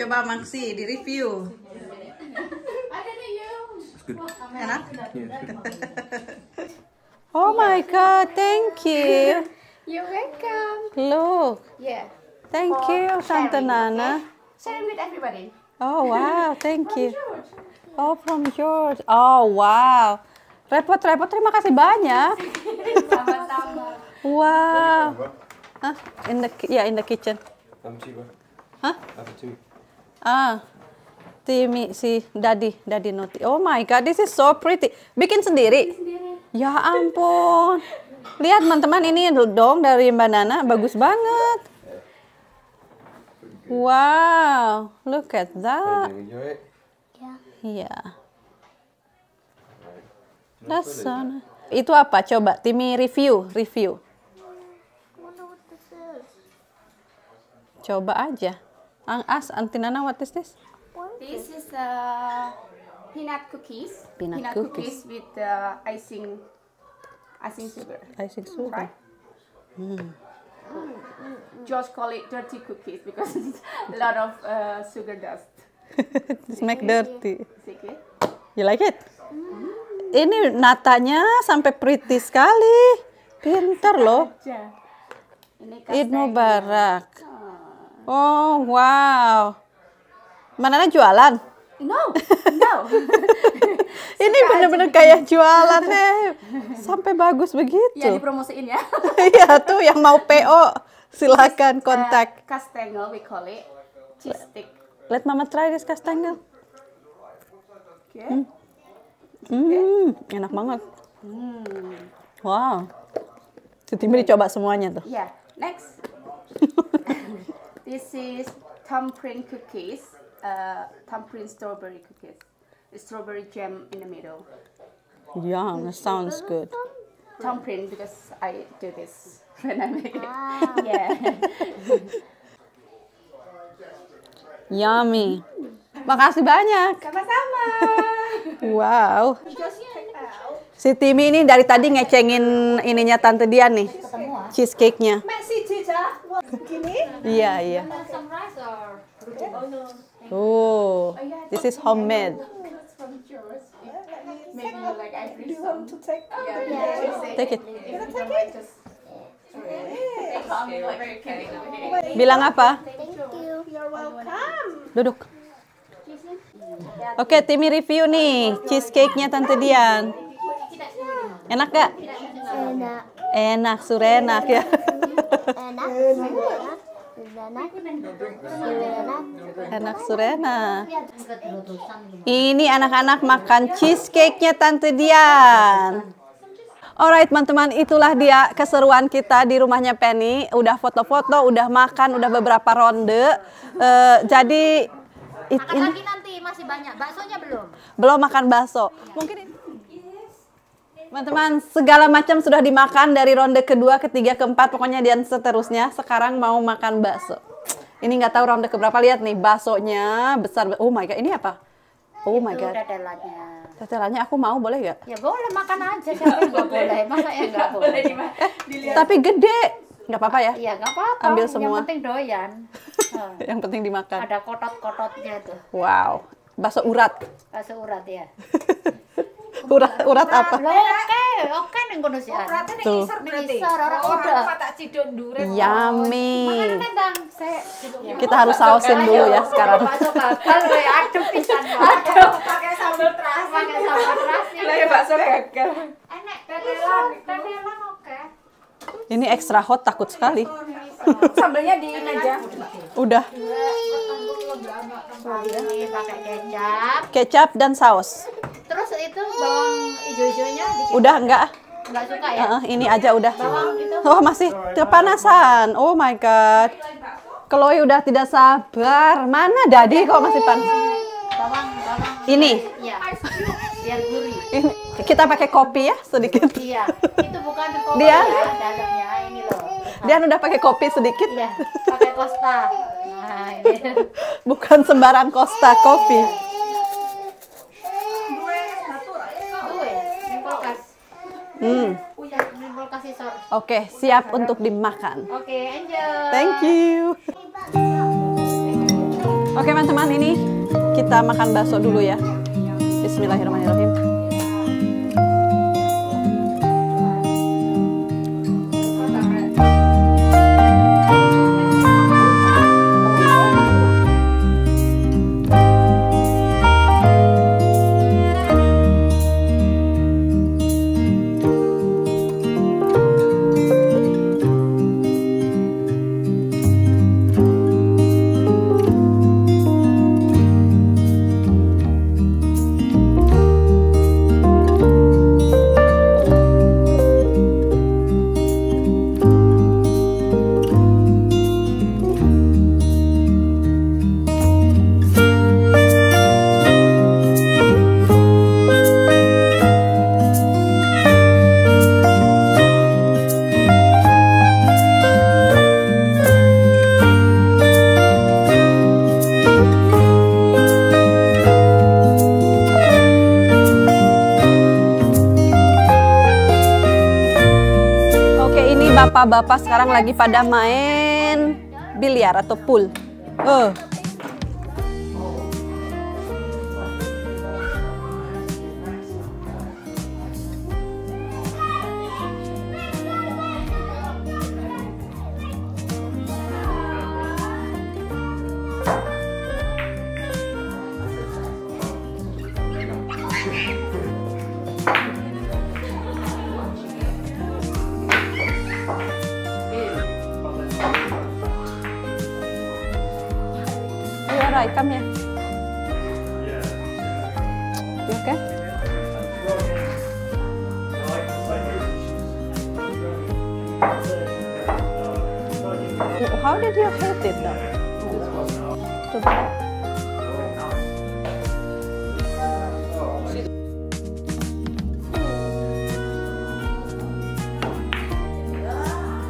Coba Maxi di review. Enak? Oh my god, thank you. You're welcome. Look, Yeah. thank For you sharing, Nana. okay? Sharing with everybody. Oh wow, thank you. Oh from George. Oh wow. Repot-repot, terima kasih banyak. Sama-sama. Wow. Hah? In the ki- yeah, in the kitchen. Hah? Ah. Timi si Daddy, Daddy Noti. Oh my god, this is so pretty. Bikin sendiri? Ya ampun. Lihat teman-teman ini dong dari Mbak Nana, bagus banget. Wow, look at that. Hey, enjoy it. Iya. That's so nice. Itu apa? Coba Timi review, review. Coba aja. Ang as Antinana, what is this? This is uh, peanut cookies. Peanut cookies. with uh, icing, icing sugar. Icing sugar. Right. George call it dirty cookies because it's a lot of uh, sugar dust. Just make dirty. You like it? Ini natanya sampai pretty sekali. Pinter loh. Ini kastengel. Mubarak. Oh, wow. Mana jualan? No, no. Ini bener-bener kayak jualannya. Sampai bagus ya begitu. dipromosiin ya. Iya tuh yang mau PO silakan kontak. Uh, Kastengel we call it. Cheese stick. Let mama try this kastengel. Okay. Hmm, enak banget. Wow. Si Timi dicoba semuanya tuh. Yeah. Next. this is thumbprint cookies. Uh, thumbprint strawberry cookies. Strawberry jam in the middle. Yum, that sounds good. Thumbprint because I do this when I make it. Yeah. Yummy. Makasih banyak. Sama-sama. Wow. Si Timi ini dari tadi ngecengin ininya Tante Dian nih. Cheesecake-nya. Gini. Iya, iya. Oh no. Oh, this is homemade. George. Maybe you like I bring some. to take? Yeah. yeah. Take it. Take some, like, very carefully. Bilang apa? You're welcome. Duduk. Oke, Timi review nih cheesecake-nya Tante Dian. Enak gak? Enak, Enak, surenak ya. enak, enak, enak, Enak surenak. Ini anak-anak makan cheesecake-nya Tante Dian. Alright teman-teman, itulah dia keseruan kita di rumahnya Penny. Udah foto-foto, udah makan, udah beberapa ronde. Eh, jadi Makan lagi nanti masih banyak. Baksonya belum? belum makan bakso. Mungkin ini- teman-teman segala macam sudah dimakan dari ronde kedua, ketiga, keempat, pokoknya dan seterusnya. Sekarang mau makan bakso. Ini nggak tahu ronde keberapa lihat nih baksonya besar. Oh my god, ini apa? Oh my god. dadelanya. Tetelannya aku mau boleh nggak? Ya boleh makan aja siapa yang nggak boleh. Masa ya nggak boleh? Tapi gede, nggak apa-apa ya? Iya nggak apa-apa. Ambil Yang semua. penting doyan. Yang penting dimakan. Ada kotot-kototnya tuh. Wow, bakso urat. Bakso urat ya. Urat, urat apa? Loh, oke, oke nih kudu sih. Tuh, Ngisor orang udah. yummy. Tentang saya Kita harus sausin dulu ya sekarang. bakso gagal loh ya. Aduh pisan. Aduh. Pakai sambal terasi. Pakai sambal terasi. Lah bakso gagal. Enak, tetelan, tetelan oke. Ini extra hot takut sekali. Sambelnya di ini aja. Udah, Ini pakai kecap. kecap dan saus. Terus itu bawang hijau-hijaunya Udah enggak? Enggak suka ya? Heeh, ini aja udah. Bawang gitu. Oh, masih kepanasan. Oh my god. Chloe udah tidak sabar. Mana Dadi kok masih panas? Bawang, bawang. Ini. Iya. Biar gurih. Ini kita pakai kopi ya sedikit. Iya. Itu bukan kopi Dia? ya, dalamnya ini loh. Dia udah pakai kopi sedikit. Iya, pakai Costa. Nah, ini. Bukan sembarang Costa kopi. Hmm. Oke, siap untuk dimakan. Oke, enjoy. Thank you. Oke teman-teman ini kita makan bakso dulu ya. Bismillahirrahmanirrahim. Bapak-bapak sekarang lagi pada main biliar atau pool. Eh, you alright? Come here. You okay? How did you hit it though? Bad.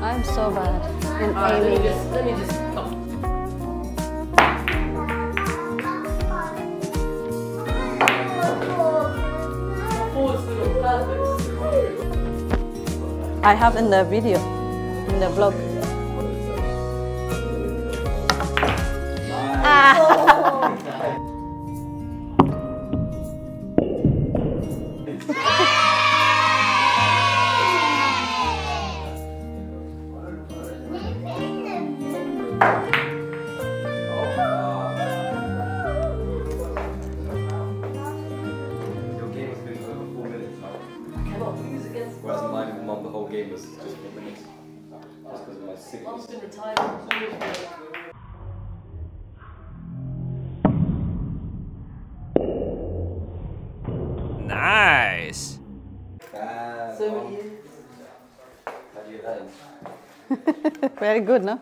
I'm so bad in aiming. let me just I have in the video, in the vlog. game was just four minutes. Just because of my sickness. Nice. Seven years. How do you get? Very good, no?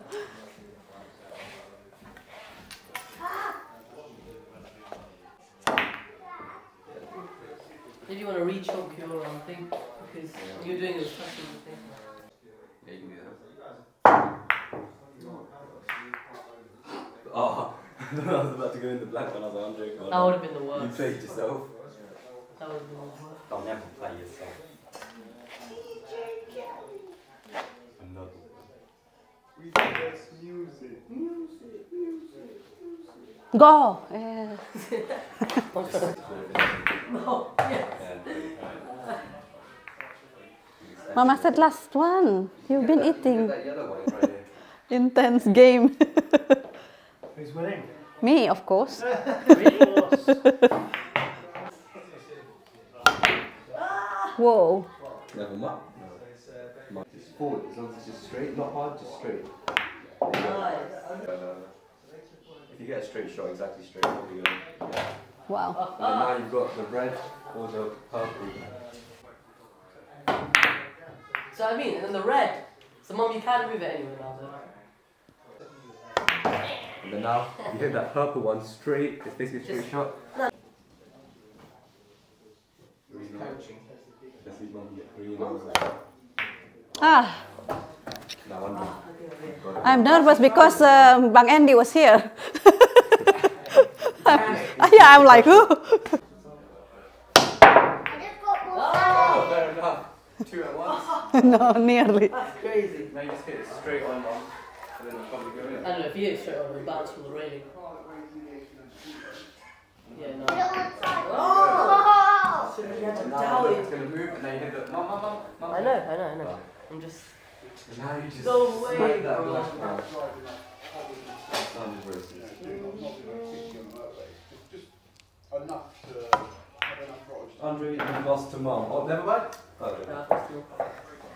Did you want to re-choke your um, thing? Because you're doing a special thing. Yeah, you can do that. Oh, I was about to go in the black one. I was like, I'm joking. That would have been the worst. You played yourself. That would have been the worst. Don't never play yourself. Another. Go! Yeah. No, yeah. Mama said last one. You've been eating. That yellow one right here. Intense game. Who's winning? Me, of course. Whoa. Never mind. Just forward, as long as it's just straight, not hard, just straight. Uh, if you get a straight shot, exactly straight, you'll be good. Wow. And now you've got the red or the purple. So I mean, and then the red. So mum, you can't move it anywhere now. And then now you hit that purple one straight, it's basically a straight shot. Green one. Let's see mum get green one. Ah, Now one more. Got it. I'm nervous because um, Bang Andy was here. yeah, I'm like, who? Oh, fair enough. Two at once. no, nearly. That's crazy. Now you just hit it straight on mum. And then it'll probably go in. I don't know if you hit it straight on, it'll bounce from the railing. Yeah, no. Oh! Now it's gonna move and then you hit the. Mum, mum, mum, mum. I know, I know, I know. I'm just. Now you just. Go away, smack that bro. glass down. Sounded racist. Andre, you lost to mum. Oh, never mind. Oh, Yeah,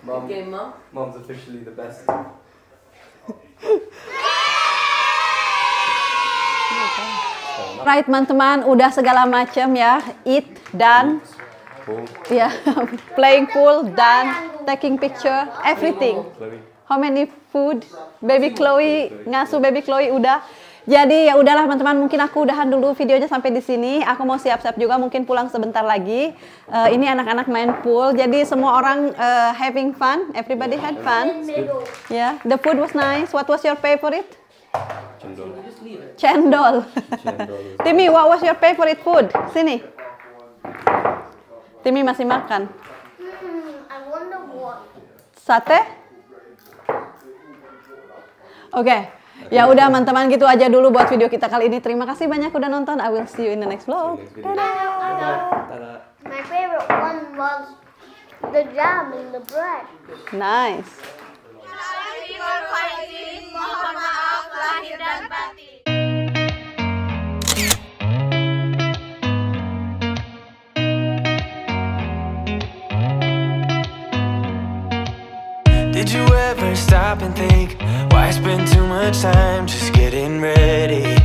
yeah. Good game, mum. mum's officially the best. Right teman-teman, udah segala macam ya, eat dan Cool. ya playing pool dan taking picture, everything. How many food? Baby Chloe, ngasuh baby Chloe udah. Jadi ya udahlah teman-teman, mungkin aku udahan dulu videonya sampai di sini. Aku mau siap-siap juga, mungkin pulang sebentar lagi. Eh, ini anak-anak main pool, jadi semua orang eh, having fun. Everybody had fun. Yeah, the food was nice. What was your favorite? Cendol. Chendol. Timmy, what was your favorite food? Sini. Timmy masih makan. Hmm, I wonder what. Sate? Oke. Ya udah teman-teman gitu aja dulu buat video kita kali ini. Terima kasih banyak udah nonton. I will see you in the next vlog. My favorite one was the jam and the bread. Nice. Mohon maaf lahir dan batin. Did you ever stop and think I spend too much time just getting ready.